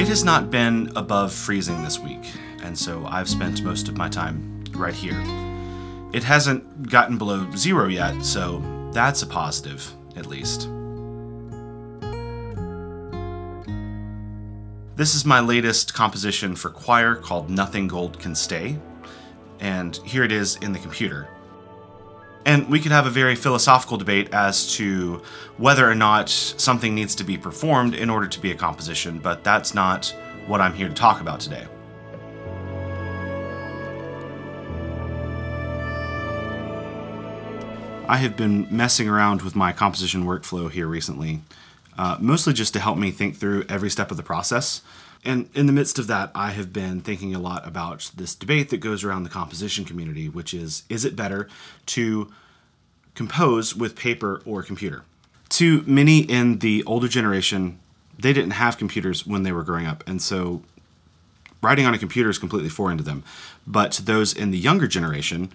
It has not been above freezing this week, and so I've spent most of my time right here. It hasn't gotten below zero yet, so that's a positive, at least. This is my latest composition for choir called Nothing Gold Can Stay, and here it is in the computer. And we could have a very philosophical debate as to whether or not something needs to be performed in order to be a composition, but that's not what I'm here to talk about today. I have been messing around with my composition workflow here recently, uh, mostly just to help me think through every step of the process. And in the midst of that, I have been thinking a lot about this debate that goes around the composition community, which is is it better to compose with paper or computer? To many in the older generation, they didn't have computers when they were growing up, and so writing on a computer is completely foreign to them. But to those in the younger generation,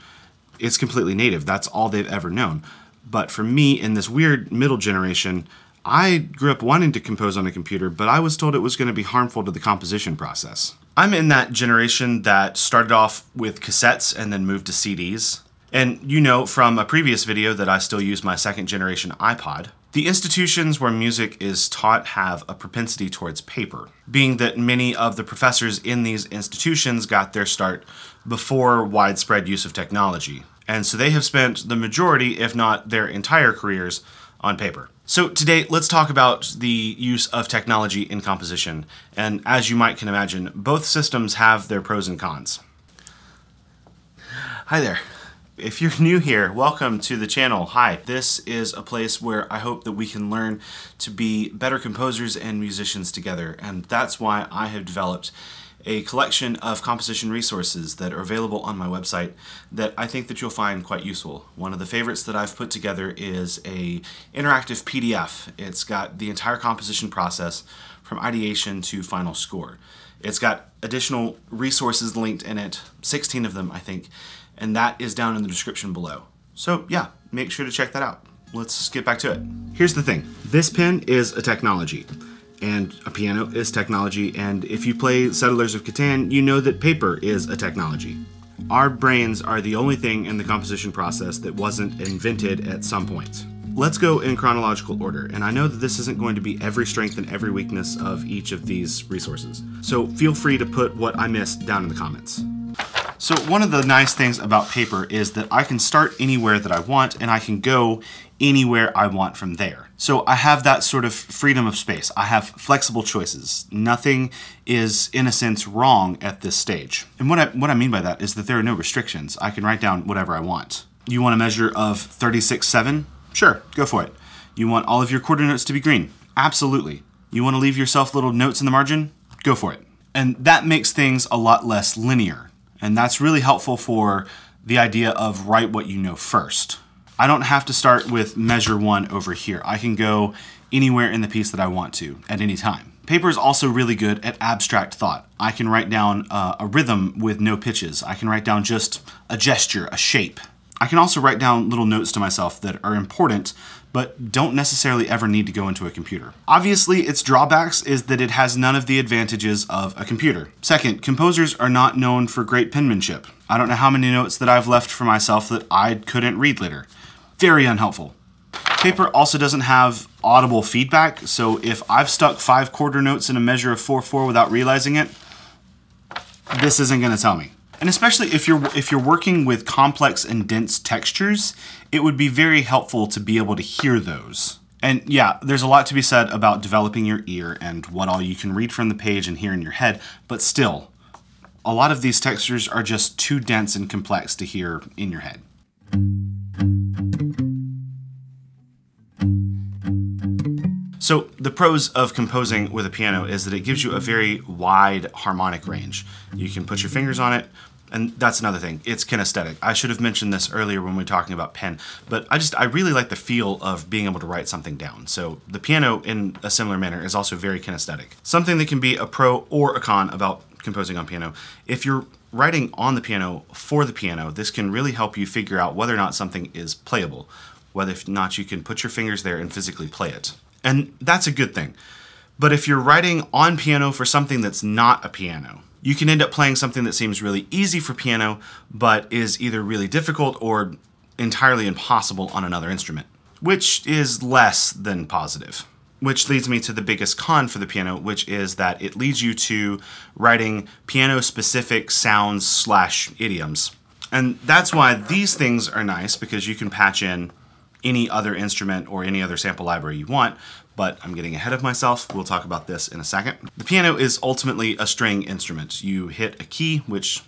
it's completely native. That's all they've ever known. But for me, in this weird middle generation, I grew up wanting to compose on a computer, but I was told it was going to be harmful to the composition process. I'm in that generation that started off with cassettes and then moved to CDs. And you know from a previous video that I still use my second generation iPod. The institutions where music is taught have a propensity towards paper, being that many of the professors in these institutions got their start before widespread use of technology. And so they have spent the majority, if not their entire careers, on paper. So today, let's talk about the use of technology in composition. And as you might can imagine, both systems have their pros and cons. Hi there. If you're new here, welcome to the channel. Hi. This is a place where I hope that we can learn to be better composers and musicians together. And that's why I have developed a collection of composition resources that are available on my website that I think that you'll find quite useful. One of the favorites that I've put together is a interactive PDF. It's got the entire composition process from ideation to final score. It's got additional resources linked in it, 16 of them I think, and that is down in the description below. So yeah, make sure to check that out. Let's get back to it. Here's the thing. This pen is a technology and a piano is technology, and if you play Settlers of Catan, you know that paper is a technology. Our brains are the only thing in the composition process that wasn't invented at some point. Let's go in chronological order, and I know that this isn't going to be every strength and every weakness of each of these resources, so feel free to put what I missed down in the comments. So one of the nice things about paper is that I can start anywhere that I want and I can go anywhere I want from there. So I have that sort of freedom of space. I have flexible choices. Nothing is, in a sense, wrong at this stage. And what I, what I mean by that is that there are no restrictions. I can write down whatever I want. You want a measure of 36-7? Sure, go for it. You want all of your quarter notes to be green? Absolutely. You want to leave yourself little notes in the margin? Go for it. And that makes things a lot less linear. And that's really helpful for the idea of write what you know first. I don't have to start with measure one over here. I can go anywhere in the piece that I want to at any time. Paper is also really good at abstract thought. I can write down uh, a rhythm with no pitches. I can write down just a gesture, a shape. I can also write down little notes to myself that are important, but don't necessarily ever need to go into a computer. Obviously, its drawbacks is that it has none of the advantages of a computer. Second, composers are not known for great penmanship. I don't know how many notes that I've left for myself that I couldn't read later. Very unhelpful. Paper also doesn't have audible feedback, so if I've stuck five quarter notes in a measure of 4-4 without realizing it, this isn't gonna tell me. And especially if you're if you're working with complex and dense textures, it would be very helpful to be able to hear those. And yeah, there's a lot to be said about developing your ear and what all you can read from the page and hear in your head, but still, a lot of these textures are just too dense and complex to hear in your head. So the pros of composing with a piano is that it gives you a very wide harmonic range. You can put your fingers on it, and that's another thing. It's kinesthetic. I should have mentioned this earlier when we were talking about pen, but I just I really like the feel of being able to write something down. So the piano, in a similar manner, is also very kinesthetic. Something that can be a pro or a con about composing on piano. If you're writing on the piano for the piano, this can really help you figure out whether or not something is playable, whether or not you can put your fingers there and physically play it. And that's a good thing. But if you're writing on piano for something that's not a piano, you can end up playing something that seems really easy for piano, but is either really difficult or entirely impossible on another instrument, which is less than positive. Which leads me to the biggest con for the piano, which is that it leads you to writing piano specific sounds slash idioms. And that's why these things are nice because you can patch in any other instrument or any other sample library you want, but I'm getting ahead of myself. We'll talk about this in a second. The piano is ultimately a string instrument. You hit a key, which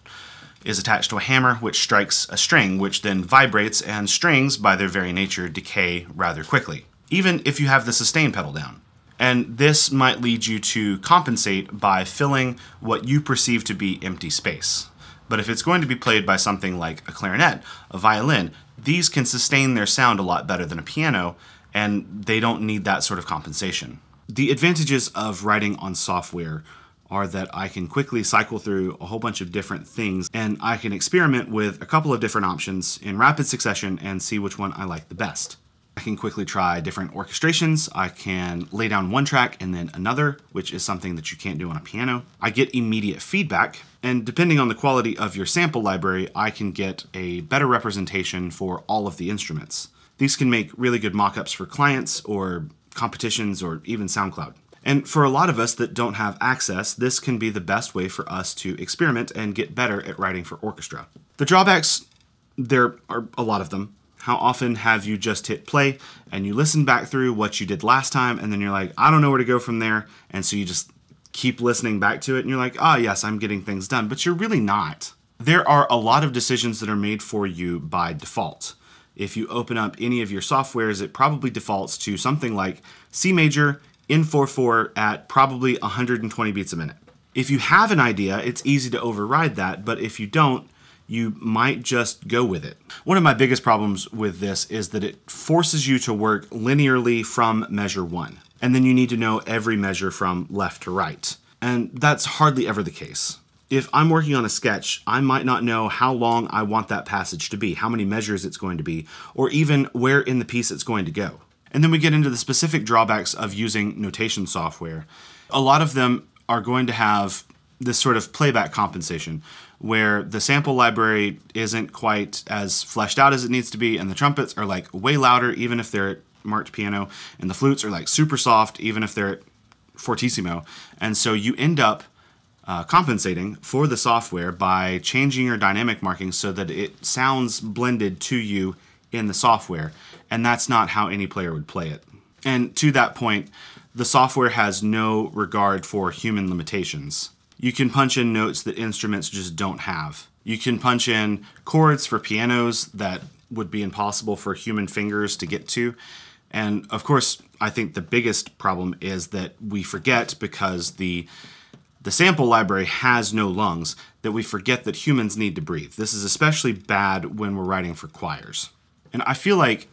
is attached to a hammer, which strikes a string, which then vibrates, and strings, by their very nature, decay rather quickly, even if you have the sustain pedal down. And this might lead you to compensate by filling what you perceive to be empty space. But if it's going to be played by something like a clarinet, a violin, these can sustain their sound a lot better than a piano, and they don't need that sort of compensation. The advantages of writing on software are that I can quickly cycle through a whole bunch of different things and I can experiment with a couple of different options in rapid succession and see which one I like the best. I can quickly try different orchestrations. I can lay down one track and then another, which is something that you can't do on a piano. I get immediate feedback, and depending on the quality of your sample library, I can get a better representation for all of the instruments. These can make really good mockups for clients or competitions or even SoundCloud. And for a lot of us that don't have access, this can be the best way for us to experiment and get better at writing for orchestra. The drawbacks, there are a lot of them. How often have you just hit play and you listen back through what you did last time and then you're like, I don't know where to go from there. And so you just keep listening back to it and you're like, ah, oh, yes, I'm getting things done. But you're really not. There are a lot of decisions that are made for you by default. If you open up any of your softwares, it probably defaults to something like C major in 4-4 at probably 120 beats a minute. If you have an idea, it's easy to override that, but if you don't, you might just go with it. One of my biggest problems with this is that it forces you to work linearly from measure one, and then you need to know every measure from left to right. And that's hardly ever the case. If I'm working on a sketch, I might not know how long I want that passage to be, how many measures it's going to be, or even where in the piece it's going to go. And then we get into the specific drawbacks of using notation software. A lot of them are going to have this sort of playback compensation where the sample library isn't quite as fleshed out as it needs to be, and the trumpets are like way louder, even if they're at marked piano, and the flutes are like super soft, even if they're at fortissimo. And so you end up uh, compensating for the software by changing your dynamic marking so that it sounds blended to you in the software. And that's not how any player would play it. And to that point, the software has no regard for human limitations. You can punch in notes that instruments just don't have. You can punch in chords for pianos that would be impossible for human fingers to get to. And of course, I think the biggest problem is that we forget because the the sample library has no lungs that we forget that humans need to breathe. This is especially bad when we're writing for choirs. And I feel like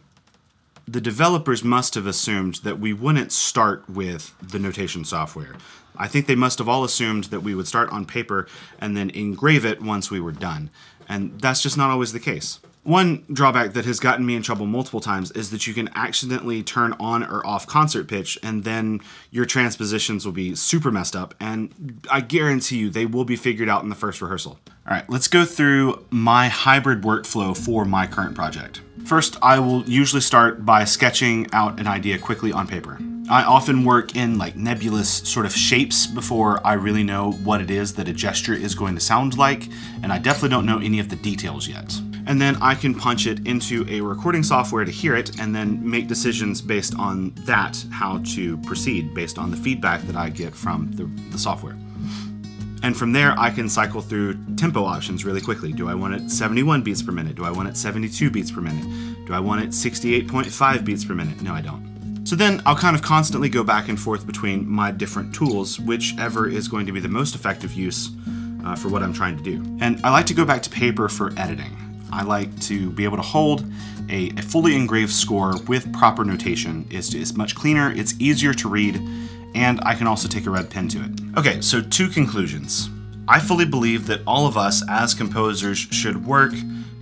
the developers must have assumed that we wouldn't start with the notation software. I think they must have all assumed that we would start on paper and then engrave it once we were done. And that's just not always the case. One drawback that has gotten me in trouble multiple times is that you can accidentally turn on or off concert pitch and then your transpositions will be super messed up and I guarantee you they will be figured out in the first rehearsal. All right, let's go through my hybrid workflow for my current project. First, I will usually start by sketching out an idea quickly on paper. I often work in like nebulous sort of shapes before I really know what it is that a gesture is going to sound like, and I definitely don't know any of the details yet. And then I can punch it into a recording software to hear it and then make decisions based on that, how to proceed based on the feedback that I get from the, the software. And from there, I can cycle through tempo options really quickly. Do I want it 71 beats per minute? Do I want it 72 beats per minute? Do I want it 68.5 beats per minute? No, I don't. So then I'll kind of constantly go back and forth between my different tools, whichever is going to be the most effective use uh, for what I'm trying to do. And I like to go back to paper for editing. I like to be able to hold a, a fully engraved score with proper notation. It's, it's much cleaner, it's easier to read, and I can also take a red pen to it. Okay, so two conclusions. I fully believe that all of us as composers should work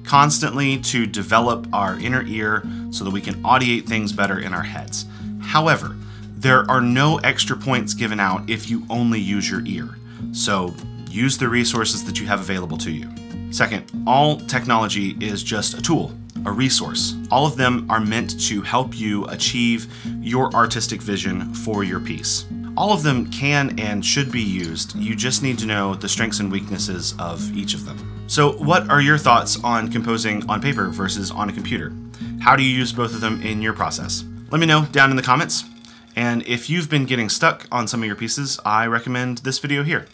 constantly to develop our inner ear so that we can audiate things better in our heads. However, There are no extra points given out if you only use your ear. So use the resources that you have available to you. Second, all technology is just a tool, a resource. All of them are meant to help you achieve your artistic vision for your piece. All of them can and should be used. You just need to know the strengths and weaknesses of each of them. So, what are your thoughts on composing on paper versus on a computer? How do you use both of them in your process? Let me know down in the comments. And if you've been getting stuck on some of your pieces, I recommend this video here.